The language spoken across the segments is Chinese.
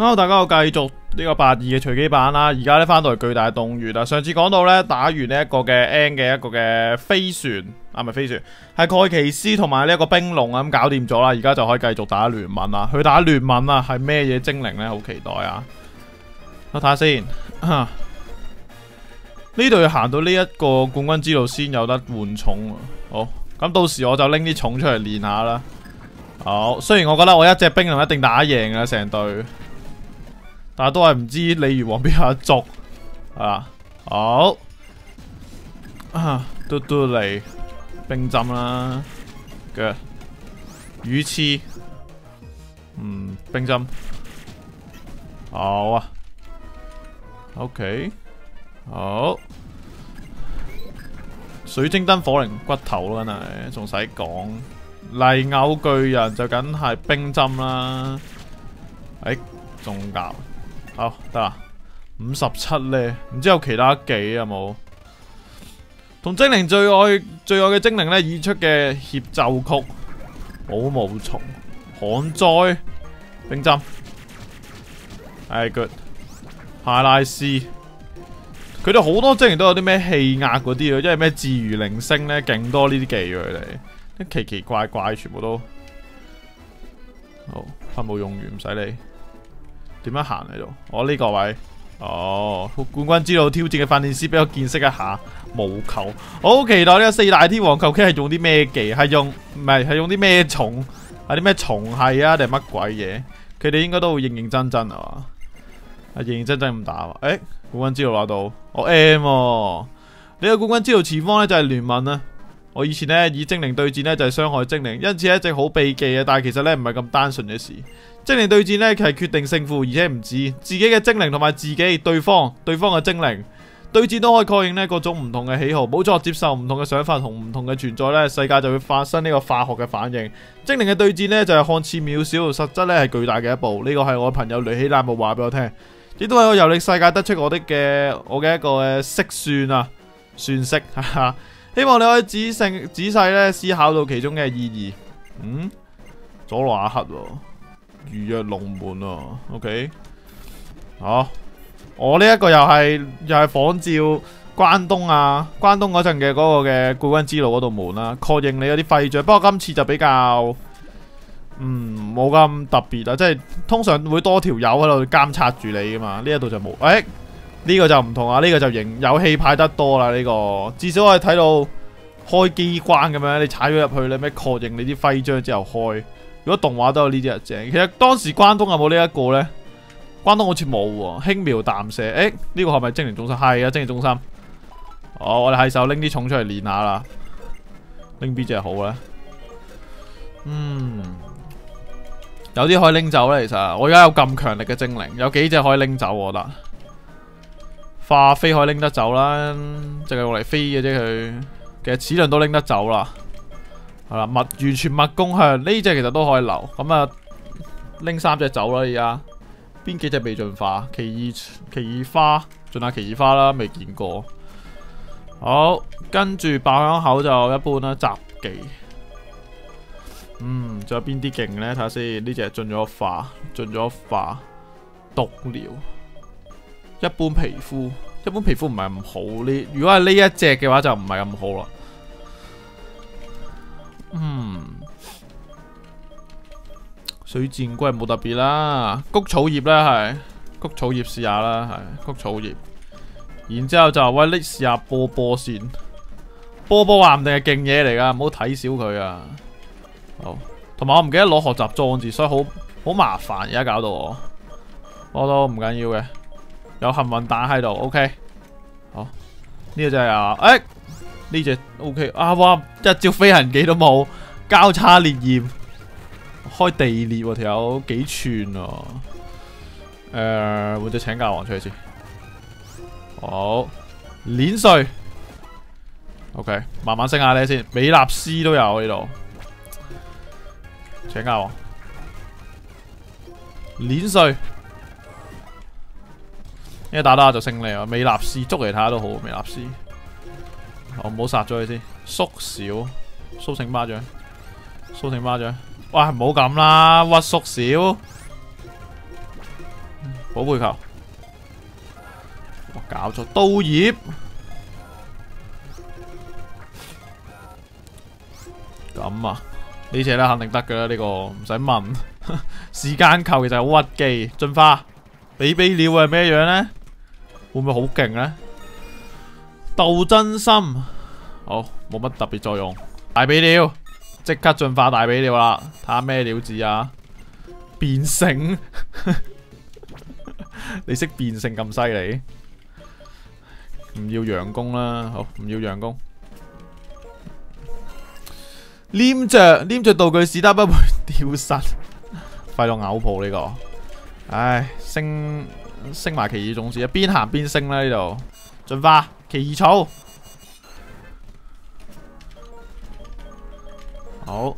好，大家好，继续呢个八二嘅随机版啦。而家咧翻到嚟巨大洞穴啦。上次讲到咧打完呢一个嘅 N 嘅一个嘅飞船，系咪飞船？系盖奇斯同埋呢一个冰龙咁搞掂咗啦。而家就可以继续打联盟啦。去打联盟啊，系咩嘢精灵咧？好期待啊！我睇下先，呢度要行到呢一个冠军之路先有得换重。好，咁到时我就拎啲重出嚟练下啦。好，虽然我觉得我一只冰龙一定打赢啦，成队。但系都系唔知李鱼王边下足，啊好啊嘟嚟冰针啦，嘅鱼翅，嗯冰针好啊，OK 好水晶灯火灵骨头啦，梗系仲使讲泥偶巨人就梗系冰针啦，哎仲搞。好得啦，五十七咧，唔知有其他几有冇？同精灵最爱最爱嘅精灵咧，演出嘅协奏曲，宝毛虫，旱灾，冰针，哎 good，海拉斯，佢哋好多精灵都有啲咩气压嗰啲啊，即系咩治愈铃声咧，劲多呢啲技佢哋，奇奇怪怪全部都，好喷冇用完，唔使理。点样行嚟度？我呢个位，哦冠军之路挑战嘅训练师俾我见识一下，无球，我好期待呢个四大天王究竟系用啲咩技？系用唔系？系用啲咩虫？系啲咩虫系啊？定乜鬼嘢？佢哋应该都会认认真真啊，啊认认真真咁打。诶冠军之路嗱到，我 M，呢个冠军之路前方咧就系联盟啦。我以前咧以精灵对战咧就系伤害精灵，因此一直好避忌啊。但系其实咧唔系咁单纯嘅事。精灵对战咧，其实决定胜负，而且唔止自己嘅精灵同埋自己，对方对方嘅精灵对战都可以确认咧各种唔同嘅喜好。冇错，接受唔同嘅想法同唔同嘅存在咧，世界就会发生呢个化学嘅反应。精灵嘅对战咧就系看似渺小，实质咧系巨大嘅一步。呢个系我朋友雷希拉姆话俾我听，亦都系我游历世界得出我的嘅我嘅一个嘅识算啊，算式。希望你可以仔细仔细咧思考到其中嘅意义。嗯，佐罗阿克。预约龙门啊，OK，啊，我呢一个又系又系仿照关东啊，关东嗰阵嘅嗰个嘅冠军之路嗰度门啦，确认你嗰啲徽章，不过今次就比较，嗯，冇咁特别啦，即系通常会多条友喺度监察住你噶嘛，呢一度就冇，诶，呢个就唔同啊，呢个就型有气派得多啦呢个，至少我系睇到开机关咁样，你踩咗入去你咩确认你啲徽章之后开。如果动画都有呢只正。其实当时关东有冇呢一个呢？关东好似冇，轻描淡写。诶，呢个系咪精灵中心？系啊，精灵中心。哦，我哋系时候拎啲重出嚟练下啦。拎边只好咧？嗯，有啲可以拎走咧。其实我而家有咁强力嘅精灵，有几只可以拎走。我觉得，化飞可以拎得走啦，净系用嚟飞嘅啫佢。其实齿轮都拎得走啦。系啦，物完全物攻向呢只其实都可以留，咁啊拎三只走啦。而家边几只未进化？奇异奇异花，进下奇异花啦，未见过。好，跟住爆香口就一般啦，杂技。嗯，仲有边啲劲呢？睇下先，呢只进咗化，进咗化毒疗，一般皮肤，一般皮肤唔系咁好。呢如果系呢一只嘅话，就唔系咁好啦。嗯，水箭龟冇特别啦，谷草叶啦系，谷草叶试下啦系，谷草叶，然之后就喂呢试下波波先，波波话唔定系劲嘢嚟噶，唔好睇小佢啊。好，同埋我唔记得攞学习装置，所以好好麻烦而家搞到我，我都唔紧要嘅，有幸运蛋喺度，OK，好，呢只啊，哎。呢只 O K 啊，哇一招飞行技都冇，交叉烈焰开地裂条友几寸啊？诶，换只请教王出去先，好碾碎 O K，慢慢升下你先。美纳斯都有呢度，请教王碾碎，一打打就胜利啊！美纳斯捉嚟睇下都好，美纳斯。我唔好杀咗佢先，缩小，苏醒巴掌，苏醒巴掌，哇，唔好咁啦，屈缩小，宝贝球，我搞咗刀叶，咁啊，呢只咧肯定得噶啦，呢个唔使问，时间球其实好屈机，进化，比比鸟系咩样咧？会唔会好劲咧？斗真心好冇乜特别作用，大比鸟即刻进化大比鸟啦！睇下咩鸟字啊，变性 你识变性咁犀利？唔要阳功啦，好唔要阳功，黏着黏着道具，使得不会掉失。快到呕泡呢个，唉升升埋奇异种子啊！边行边升啦呢度进化。奇草。好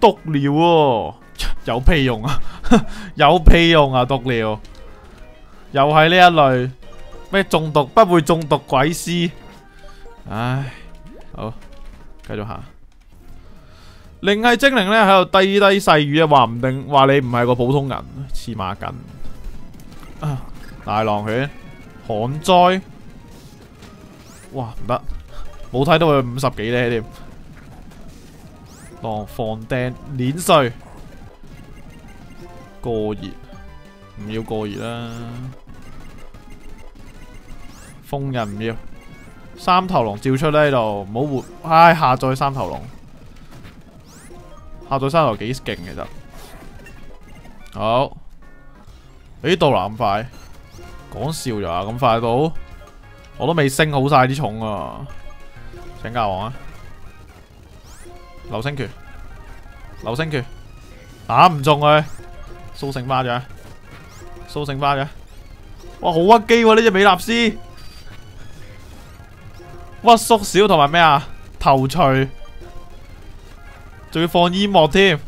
毒料 有屁用啊，有屁用啊，毒料，又系呢一类咩中毒，不会中毒鬼尸，唉，好，继续下，另系精灵咧喺度低低细语啊，话唔定话你唔系个普通人，黐孖筋，大狼犬，旱灾。哇，唔得，冇睇到佢五十几咧，添。当放钉碾碎过热，唔要过热啦，封人唔要，三头龙照出呢度，唔好活，唉，下载三头龙，下载三头几劲其实，好，诶，到咁快，讲笑咋，咁快到？我都未升好晒啲重啊！请教王啊！流星拳，流星拳，打唔中佢，苏醒花掌，苏醒花掌，哇，好屈机喎！呢只美纳斯，屈缩小同埋咩啊？头锤，仲要放烟幕添。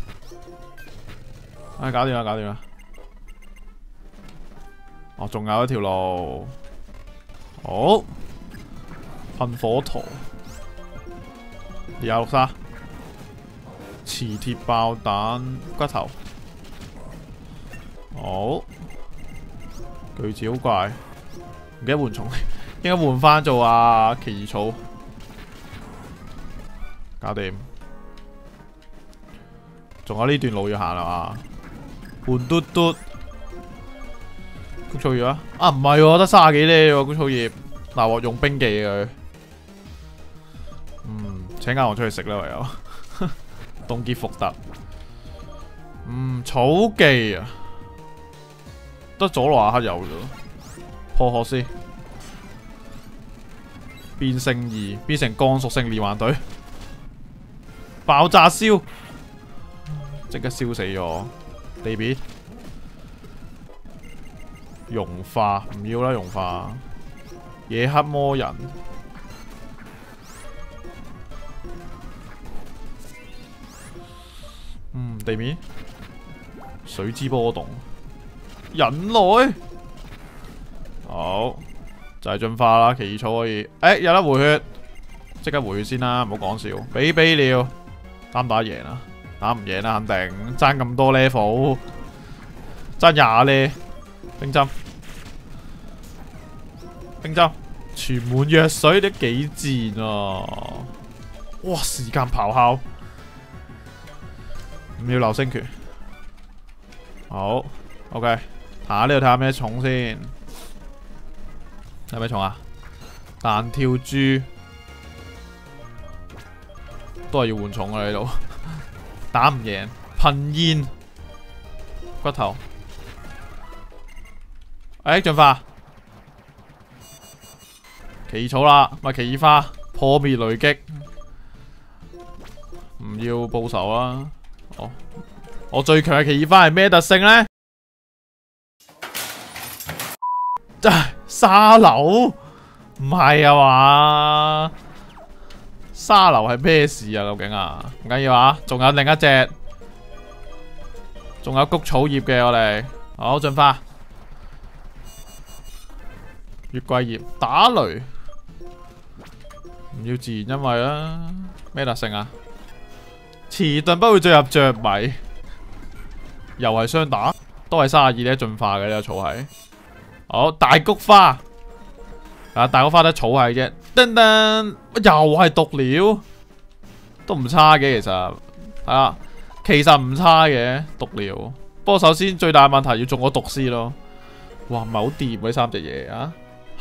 唉，搞掂啦，搞掂啦。哦，仲有一条路。好喷火陀，廿六杀，磁铁爆弹骨头，好巨子好怪，唔记得换重，应该换翻做啊奇草，搞掂，仲有呢段路要行啊嘛，断断断。谷草叶啊！啊，唔系，得卅几呢？谷草叶，嗱、镬用兵技佢。嗯，请阿王出去食啦，唯有冻 结伏特。嗯，草技啊，得左罗阿克有咗，破壳先。变性二，变成钢属性连环队，爆炸烧，即刻烧死咗，baby。融化唔要啦，融化野黑魔人。嗯，地面水之波动，忍耐好就系进化啦，奇异草可以。诶，有得回血，即刻回血先啦，唔好讲笑。比比了，三打赢啦，打唔赢啦，肯定争咁多 level，争廿咧。冰针，冰针，全满药水都几贱啊！哇，时间咆哮，唔要流星拳，好，OK，下呢度睇下咩重先，有咪重啊？弹跳猪，都系要换重啊！呢度 打唔赢，喷烟，骨头。诶，进化！奇草啦，咪奇花，破灭雷击，唔要报仇啦。我我最强嘅奇花系咩特性呢？真系沙流？唔系啊嘛？沙流系咩事啊？究竟啊？唔紧要啊，仲有另一只，仲有谷草叶嘅我哋，好进化。月桂叶打雷，唔要自然因为啦。咩特性啊？迟钝不会进入着迷，又系双打，都系卅二咧进化嘅呢个草系。好大菊花，啊大菊花得草系啫，噔噔又系毒鸟，都唔差嘅其实系啊，其实唔差嘅毒鸟。不过首先最大问题要中我毒师咯，哇唔系好掂嗰三只嘢啊！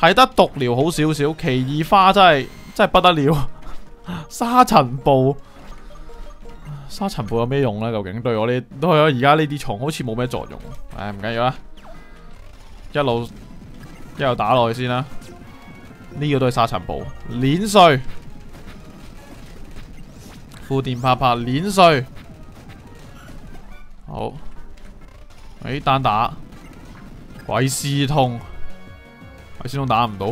系得毒疗好少少，奇异花真系真系不得了。沙尘暴，沙尘暴有咩用咧？究竟对我呢都而家呢啲虫好似冇咩作用。唉，唔紧要啦，一路一路打落去先啦。呢个都系沙尘暴，碾碎，负电啪啪碾碎，好，诶单打，鬼丝通。始终打唔到，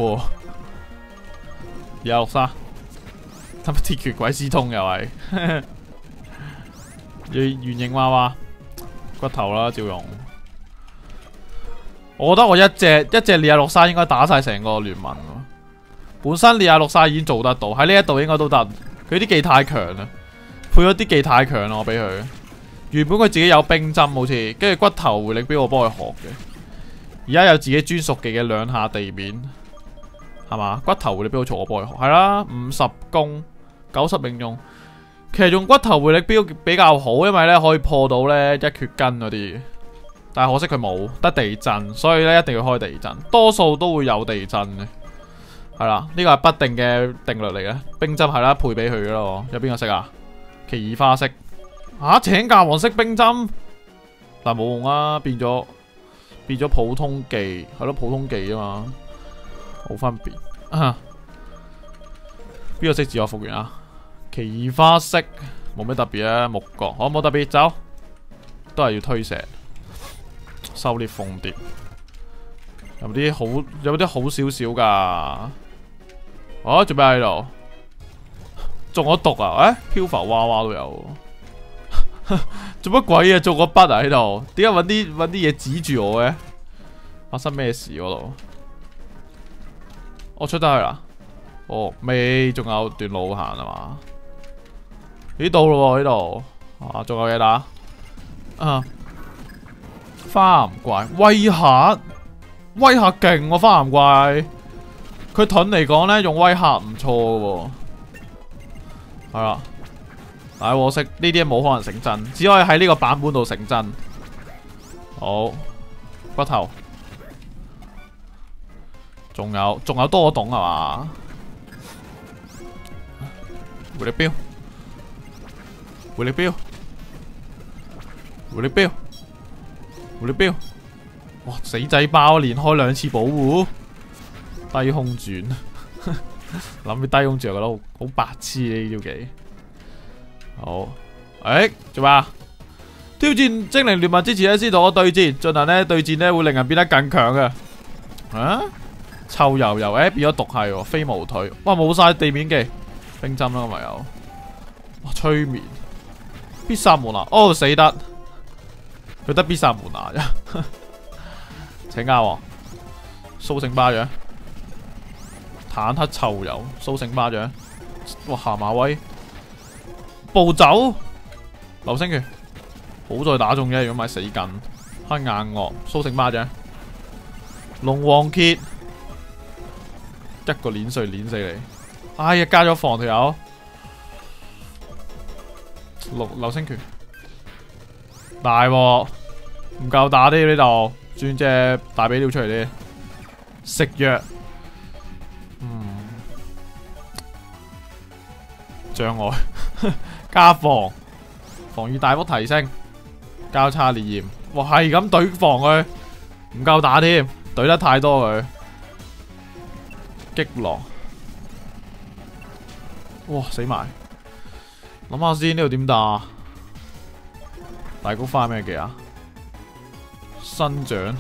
猎六三，乜铁血鬼司通又系，要 圆形娃娃骨头啦，赵勇，我觉得我一只一只猎六三应该打晒成个联盟，本身猎六三已经做得到，喺呢一度应该都得，佢啲技太强啦，配咗啲技太强啦，我俾佢，原本佢自己有冰针，好似跟住骨头回力，俾我帮佢学嘅。而家有自己专属技嘅两下地面，系嘛？骨头回力镖嘈我帮你学，系啦，五十攻九十命用。其实用骨头回力镖比较好，因为咧可以破到咧一缺筋嗰啲。但系可惜佢冇，得地震，所以咧一定要开地震。多数都会有地震嘅，系啦，呢个系不定嘅定律嚟嘅。冰针系啦，配俾佢噶咯，有边个色啊？奇异花色，吓，请教黄色冰针，但冇用啊，变咗。变咗普通技，系咯普通技啊嘛，好分别。边个识自我复原啊？奇花式，冇咩特别啊。木角，好冇特别，走，都系要推石，狩猎凤蝶。有啲好？有啲好少少噶？哦，做咩喺度？中咗毒啊？诶，漂浮娃娃都有。做乜鬼啊？做个笔啊喺度？点解搵啲啲嘢指住我嘅？发生咩事嗰度？我出得去啦。哦，未？仲有段路行啊嘛？咦，到咯？呢度啊，仲有嘢打啊？花岩怪威吓威吓劲我花岩怪，佢盾嚟讲咧用威吓唔错喎。系啦。大窝识呢啲冇可能成真，只可以喺呢个版本度成真。好骨头，仲有仲有多栋系嘛？回力镖，回力镖，回力镖，回力镖！哇死仔包连开两次保护低空转，谂 住低空转噶咯，好白痴呢要几？好，诶做咩？挑战精灵联盟之前咧，先同我对战，进行咧对战咧，会令人变得更强嘅。啊，臭油油，诶变咗毒系，飞毛腿，哇冇晒地面技，冰针啦，咪有，哇催眠，必杀门啊，哦死得，佢得必杀门啊，请教我，苏醒巴掌，坦克臭油，苏醒巴掌，哇下马威。暴走，流星拳，好在打中嘅，如果唔系死紧。开眼恶，苏醒巴掌，龙王 kit，一个碾碎碾死你。哎呀，加咗防条。友。流星拳，大喎，唔够打啲呢度，转只大比鸟出嚟啲，食药，嗯，障碍。加防，防御大幅提升。交叉烈焰，哇，系咁怼防佢，唔够打添，怼得太多佢，击落，哇，死埋。谂下先，呢度点打？大哥翻咩技啊？新掌，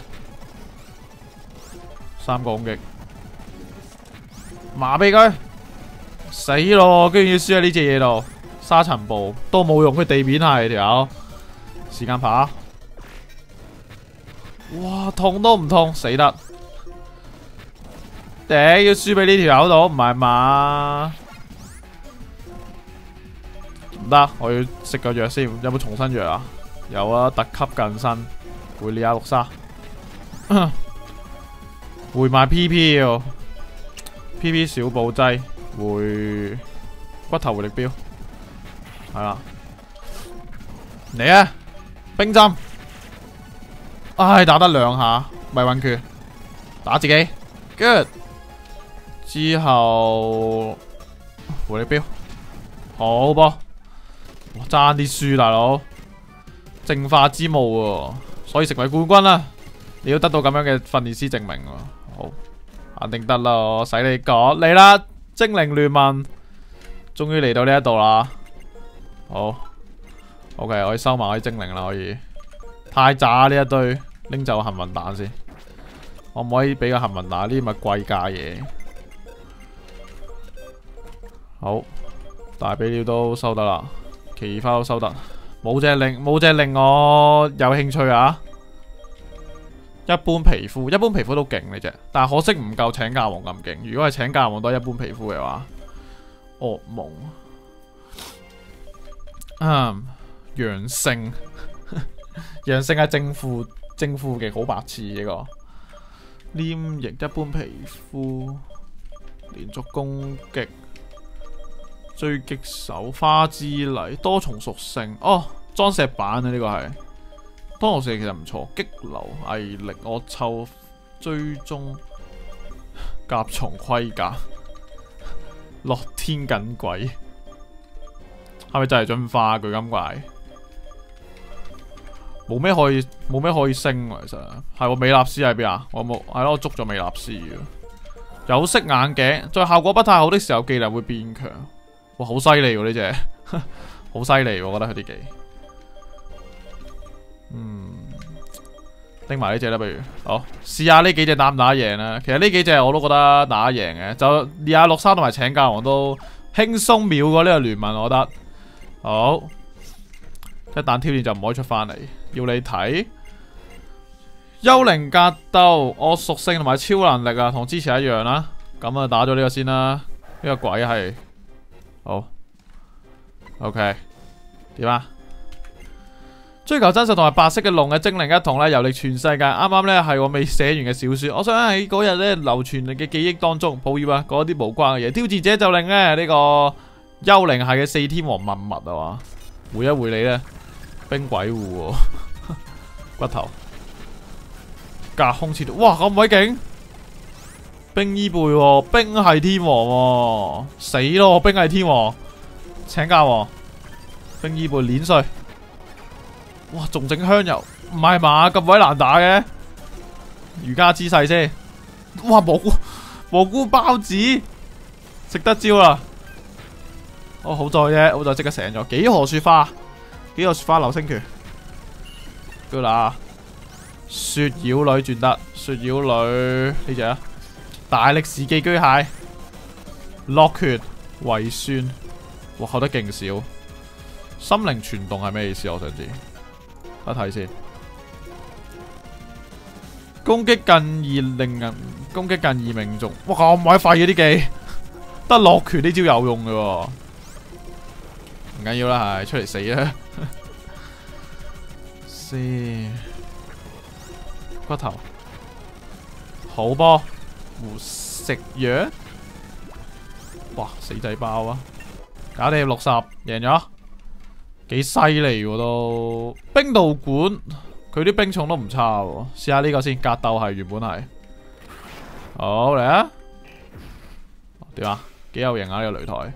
三个攻击，麻痹佢，死咯，居然要输喺呢只嘢度。沙尘暴都冇用，佢地面系条时间跑，哇痛都唔痛，死得！顶要输俾呢条度，唔系嘛？唔得，我要食个药先。有冇重新药啊？有啊，特级近身回利亚六沙，回埋 PP 哦，PP 小补剂，回骨头回力标。系啦，嚟啊！冰针，唉，打得两下咪混佢打自己，good 之后狐狸标好噃，争啲输大佬净化之喎，所以成为冠军啦。你要得到咁样嘅训练师证明，好肯定得啦。我使你讲你啦，精灵联盟终于嚟到呢一度啦。好，OK，可以收埋啲精灵啦，可以。太渣呢一堆，拎走幸运蛋先。可唔可以俾个幸运蛋，呢啲咪贵价嘢。好，大比鸟都收得啦，奇花都收得。冇只令，冇只令我有兴趣啊。一般皮肤，一般皮肤都劲呢只，但系可惜唔够请教王咁劲。如果系请教王都系一般皮肤嘅话，噩梦。嗯，阳性，阳性系正负正负极好白痴呢个黏液一般皮肤，连续攻击，追击手花之礼多重属性哦，装石板啊呢个系多头石其实唔错，激流毅力我抽追踪甲虫盔甲，落天紧鬼。系咪就系进化巨金怪？冇咩可以冇咩可以升其实系。我美纳斯喺边啊？我冇系咯，我捉咗美纳斯啊！有色眼镜在效果不太好的时候，技能会变强。哇，好犀利喎呢只，好犀利我觉得佢啲技。嗯，拎埋呢只啦，不如好试下呢几只打唔打赢啦。其实呢几只我都觉得打赢嘅，就二阿六三同埋请教王都轻松秒过呢个联盟，我觉得。好，一旦挑战就唔可以出翻嚟，要你睇幽灵格斗，我属性同埋超能力啊，同之前一样啦。咁啊，打咗呢个先啦，呢个鬼系好。O K，点啊？追求真实同埋白色嘅龙嘅精灵一同呢游历全世界。啱啱咧系我未写完嘅小说，我想喺嗰日咧流传嘅记忆当中，抱歉啊，嗰啲无关嘅嘢。挑战者就令咧呢个。幽灵系嘅四天王默物啊嘛，回一回你咧，冰鬼户，骨头隔空切，哇咁鬼劲，冰衣背，冰系天王，死咯，冰系天王，请假，冰衣背碾碎，哇仲整香油，唔系嘛咁鬼难打嘅，瑜伽姿势啫，哇蘑菇蘑菇包子，食得蕉啦。我好在啫，好在即刻醒咗几何雪花，几何雪花流星拳，叫啦，雪妖女转得雪妖女呢只啊！大力士寄居蟹落拳胃酸，哇学得劲少，心灵传动系咩意思？我想知，一睇先。攻击近二令人攻击近二命中，哇咁鬼废嘅啲技，得落拳呢招有用嘅。唔紧要啦，系出嚟死啦！先骨头好波，胡食药哇，死仔包啊！搞掂六十，赢咗，几犀利喎都！冰道馆佢啲冰重都唔差喎，试下呢个先格斗系原本系，好嚟啊！点啊？几有型啊呢个擂台！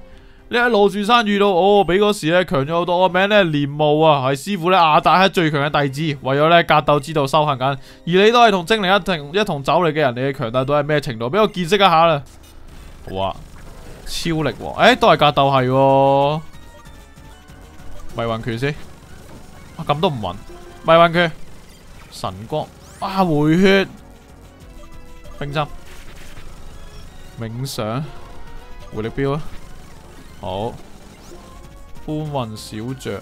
你喺罗柱山遇到哦，比嗰时咧强咗好多。我名咧连武啊，系师傅咧阿达喺最强嘅弟子，为咗咧格斗之道修行紧。而你都系同精灵一同一同走嚟嘅人，你嘅强大度系咩程度？俾我见识一下啦。好啊，超力诶，都系格斗系。迷幻拳先，啊咁都唔晕。迷幻拳，神光，啊回血，冰针，冥想，回力镖啊。好，搬运小将，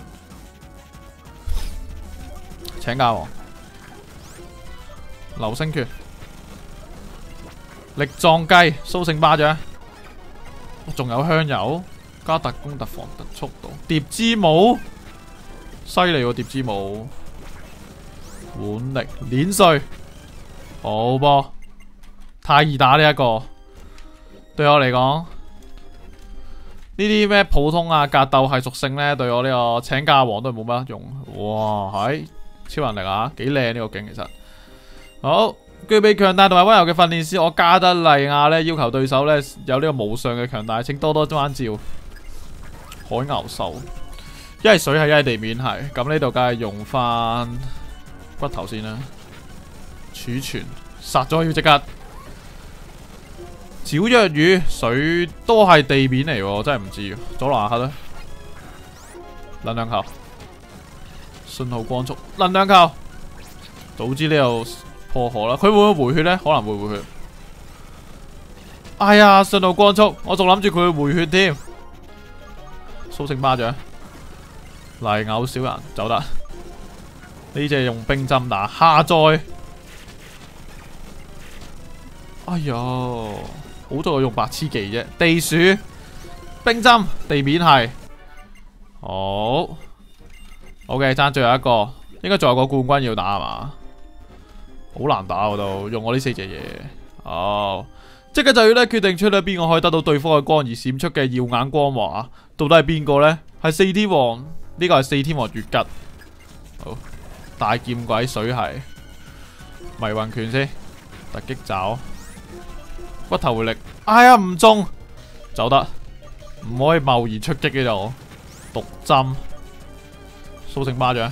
请教，流星拳，力壮鸡，苏醒巴掌，仲有香油，加特攻、特防、特速度，蝶之舞，犀利喎蝶之舞，腕力碾碎，好波，太易打呢一个，对我嚟讲。呢啲咩普通啊格斗系属性咧，对我呢个请假王都冇乜用。哇，系超能力啊，几靓呢个镜其实。好，具备强大同埋温柔嘅训练师，我加德利亚咧要求对手咧有呢个无上嘅强大，请多多关照。海牛兽，一系水系一系地面系，咁呢度梗系用翻骨头先啦。储存，杀咗要即刻少约鱼，水都系地面嚟喎，真系唔知。左拦下啦，抡两球，信号光速，抡两球。早知呢度破河啦，佢会唔会回血呢？可能会回血。哎呀，信号光速，我仲谂住佢会回血添。苏醒巴掌，嚟咬小人，走得。呢只用冰针打，下载。哎呦！好中我用白痴技啫，地鼠、冰针，地面系，好 OK，争最后一个，应该最有个冠军要打系嘛，好难打我都用我呢四只嘢，哦，即刻就要咧决定出去边个可以得到对方嘅光而闪出嘅耀眼光华，到底系边个呢？系四天王呢个系四天王月吉，好大剑鬼水系迷魂拳先突击爪。骨头力，哎呀唔中，走得唔可以贸然出击嘅就毒针，苏醒巴掌，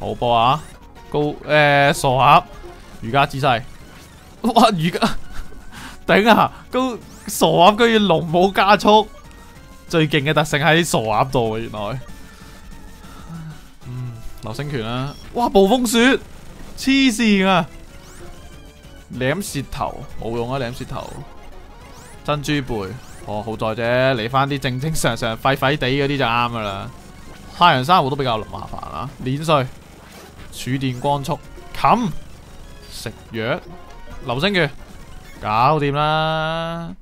好波啊，高诶傻鸭瑜伽姿势，哇瑜伽 顶啊，高傻鸭居然龙武加速，最劲嘅特性喺傻鸭度原来，嗯流星拳啦，哇暴风雪，黐线啊！舐舌头冇用啊，舐舌头，珍珠贝哦，好在啫，嚟翻啲正正常常、废废地嗰啲就啱噶啦。太阳珊瑚都比较麻烦啦，碾碎，储电光速，冚，食药，流星雨，搞掂啦。